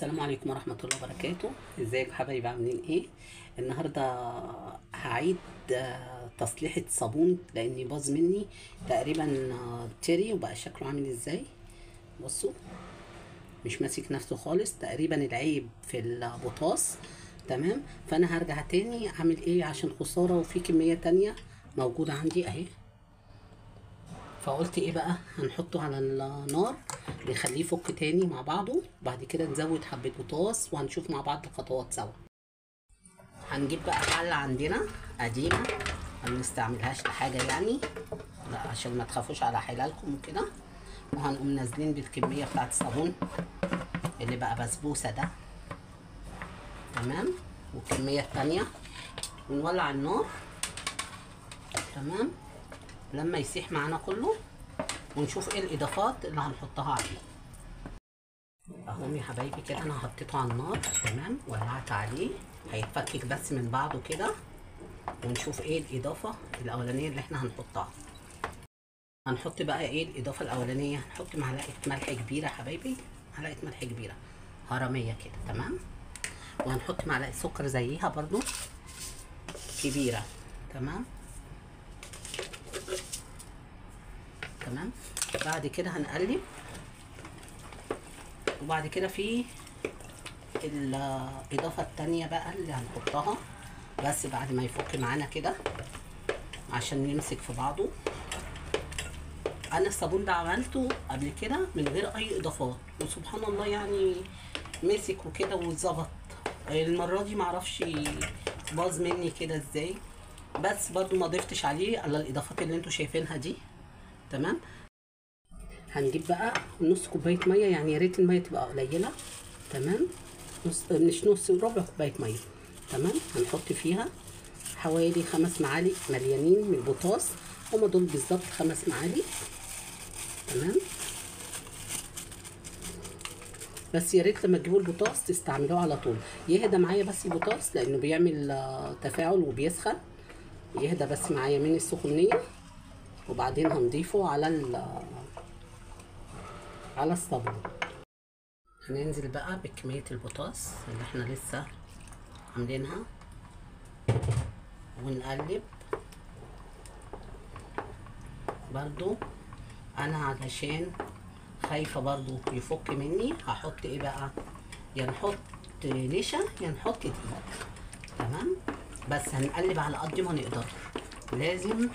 السلام عليكم ورحمة الله وبركاته. ازيكم حبايبي؟ عاملين إيه؟ النهاردة هعيد آه، تصليحة صابون لأني باظ مني تقريبا آه، تري وبقى شكله عامل إزاي؟ بصوا مش ماسك نفسه خالص تقريبا العيب في البوتاص تمام؟ فأنا هرجع تاني. أعمل إيه؟ عشان خسارة وفي كمية تانية موجودة عندي أهي. فقلت إيه بقى؟ هنحطه على النار. نخليه يفك تاني مع بعضه. بعد كده نزود حبة بوتاص وهنشوف مع بعض الخطوات سوا. هنجيب بقى حلة عندنا قديمة. ما بنستعملهاش لحاجة يعني. لا عشان ما تخافوش على حلالكم وكده. وهنقوم نازلين بالكمية بتاعت الصابون اللي بقى بسبوسة ده. تمام؟ والكمية التانية. ونولع النار. تمام؟ لما يسيح معانا كله. ونشوف إيه الإضافات اللي هنحطها عليه أهو يا حبايبي كده أنا حطيته على النار تمام؟ ولعت عليه. هيتفكك بس من بعضه كده. ونشوف إيه الإضافة الأولانية اللي إحنا هنحطها. هنحط بقى إيه الإضافة الأولانية؟ هنحط معلقة ملح كبيرة حبايبي. معلقة ملح كبيرة. هرمية كده تمام؟ وهنحط معلقة سكر زيها برضو كبيرة تمام؟ تمام؟ بعد كده هنقلب. وبعد كده في الإضافة التانية بقى اللي هنحطها بس بعد ما يفك معانا كده عشان يمسك في بعضه. أنا الصابون ده عملته قبل كده من غير أي إضافات وسبحان الله يعني مسك وكده واتظبط المرة دي معرفش باظ مني كده إزاي بس برضو ما ضفتش عليه إلا الإضافات اللي أنتوا شايفينها دي. تمام؟ هنجيب بقى نص كوباية مية يعني يا ريت المية تبقى قليلة. تمام؟ نص مش نص ربع كوباية مية. تمام؟ هنحط فيها حوالي خمس معالق مليانين من البوتاص هما دول بالظبط خمس معالق. تمام؟ بس يا ريت لما تجيبوا البوتاص تستعملوه على طول. يهدى معايا بس البوتاص لأنه بيعمل آه، تفاعل وبيسخن. يهدى بس معايا من السخونية. وبعدين هنضيفه على ال على الصابون. هننزل بقى بكمية البوتاص اللي إحنا لسه عاملينها. ونقلب. برضو أنا علشان خايفة برضو يفك مني هحط إيه بقى؟ يا نحط نشا يا نحط دقيق. تمام؟ بس هنقلب على قد ما نقدر. لازم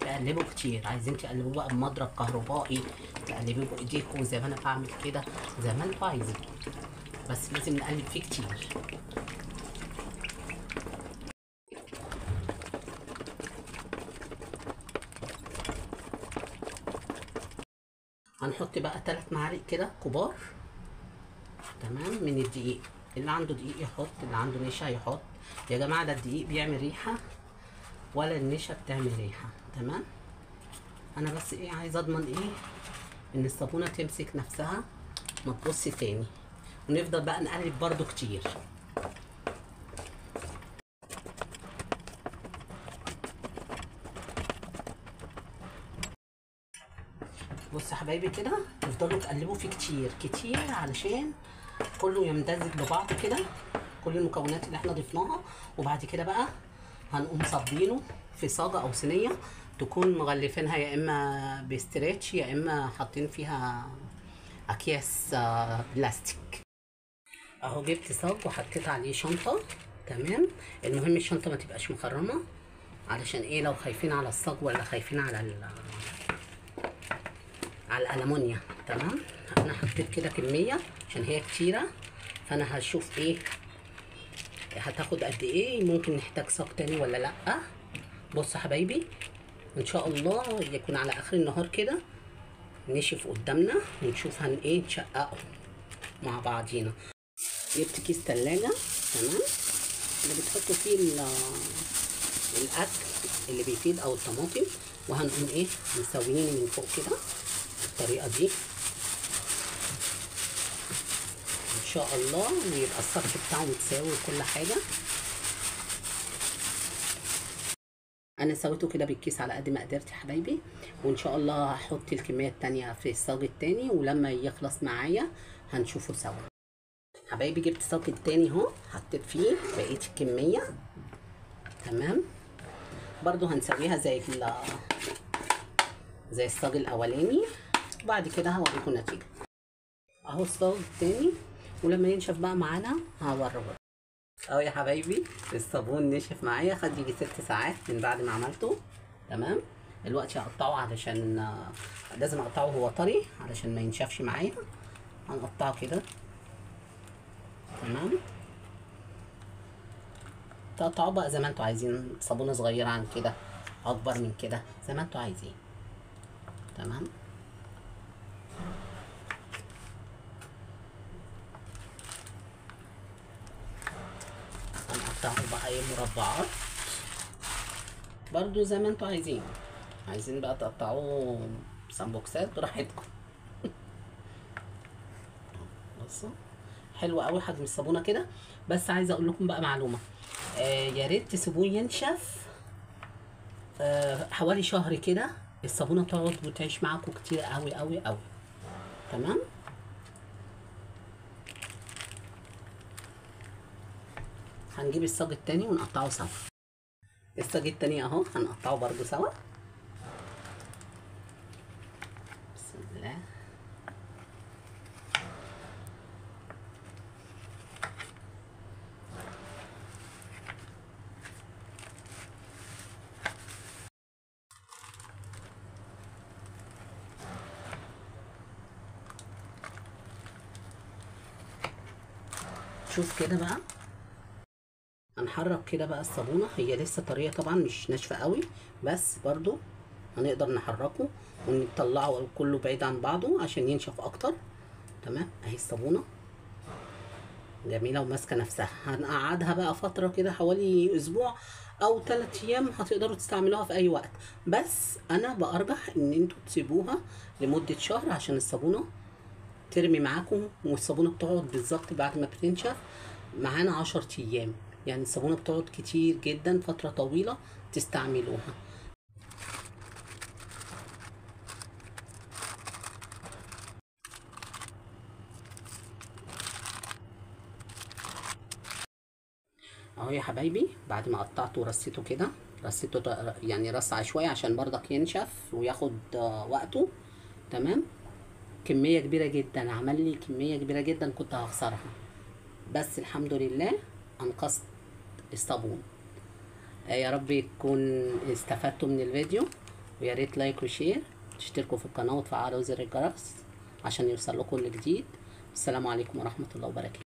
تقلبوا كتير. عايزين تقلبوه بقى بمضرب كهربائي. تقلبوه بايديكم زي ما أنا بعمل كده زي ما أنتوا عايزين. بس لازم نقلب فيه كتير. هنحط بقى ثلاث معالق كده كبار. تمام؟ من الدقيق. اللي عنده دقيق يحط اللي عنده نشا يحط يا جماعة ده الدقيق بيعمل ريحة. ولا النشا بتعمل ريحه تمام؟ أنا بس إيه عايزه اضمن إيه ان الصابونة تمسك نفسها ما تبص تاني. ونفضل بقى نقلب برضو كتير. بص يا حبايبي كده تفضلوا تقلبوا فيه كتير كتير علشان كله يمتزج ببعض كده كل المكونات اللي إحنا ضفناها. وبعد كده بقى هنقوم صابينه في صاجة أو صينية تكون مغلفينها يا إما بستريتش يا إما حاطين فيها أكياس آه، بلاستيك. أهو جبت صاج وحطيت عليه شنطة تمام؟ المهم الشنطة ما تبقاش مخرمة علشان إيه؟ لو خايفين على الصاج ولا خايفين على ال على الألمونيا تمام؟ أنا حطيت كده كمية عشان هي كتيرة فأنا هشوف إيه؟ هتاخد قد إيه؟ ممكن نحتاج صاج تاني ولا لأ؟ بص يا حبايبي إن شاء الله يكون على آخر النهار كده نشف قدامنا ونشوف هن إيه نشققه مع بعضينا. جبت كيس تلاجة تمام؟ اللي بتحطوا فيه ال- الأكل اللي بيفيد أو الطماطم وهنقوم إيه؟ مسويين من فوق كده بالطريقة دي ان شاء الله. ويبقى السطح بتاعه متساوي وكل حاجة. أنا سويته كده بالكيس على قد ما قدرت يا حبايبي. وإن شاء الله هحط الكمية التانية في الصاج التاني ولما يخلص معايا هنشوفه سوا. حبايبي جبت صاج تاني أهو حطيت فيه بقية الكمية. تمام؟ برضو هنسويها زي زي الصاج الأولاني. وبعد كده هوريكم النتيجة. أهو الصاج التاني. ولما ينشف بقى معانا هوريه. أهو يا حبايبي الصابون نشف معايا. خد يجي ست ساعات من بعد ما عملته. تمام؟ دلوقتي هقطعه علشان لازم أقطعه وهو طري علشان ما ينشفش معايا. هنقطعه كده. تمام؟ تقطعوه بقى زي ما أنتوا عايزين. صابونة صغيرة عن كده أكبر من كده زي ما أنتوا عايزين. تمام؟ هنقطعه بقى إيه مربعات. برضو زي ما أنتوا عايزين. عايزين بقى تقطعوه سامبوكسات براحتكم. بصوا حلو قوي حجم الصابونة كده. بس عايزه أقول لكم بقى معلومة. آه يا ريت تسيبوه ينشف. آه حوالي شهر كده الصابونة تقعد وتعيش معاكم كتير قوي قوي قوي. تمام؟ هنجيب الصاج التاني ونقطعه سوا. الصاج التاني اهو هنقطعه برضو سوا. بسم الله. شوف كده بقى. هنحرك كده بقى الصابونه هي لسه طرية طبعا مش ناشفة قوي بس برضو هنقدر نحركه ونطلعه كله بعيد عن بعضه عشان ينشف أكتر. تمام؟ أهي الصابونه جميلة وماسكة نفسها. هنقعدها بقى فترة كده حوالي أسبوع أو ثلاث أيام هتقدروا تستعملوها في أي وقت. بس أنا بأرجح إن أنتوا تسيبوها لمدة شهر عشان الصابونه ترمي معاكم والصابونه بتقعد بالظبط بعد ما بتنشف معانا عشر أيام. يعني الصابونة بتقعد كتير جدا فترة طويلة تستعملوها. أهو يا حبايبي بعد ما قطعته ورصيته كده رصيته يعني رص عشوائي عشان برضك ينشف وياخد آه، وقته. تمام؟ كمية كبيرة جدا عمل لي كمية كبيرة جدا كنت هخسرها. بس الحمد لله انقذت الصابون آه، يا رب يكون استفدتوا من الفيديو ويا ريت like و share تشتركوا في القناة وتفعلوا زر الجرس عشان يوصل لكم كل جديد السلام عليكم ورحمة الله وبركاته.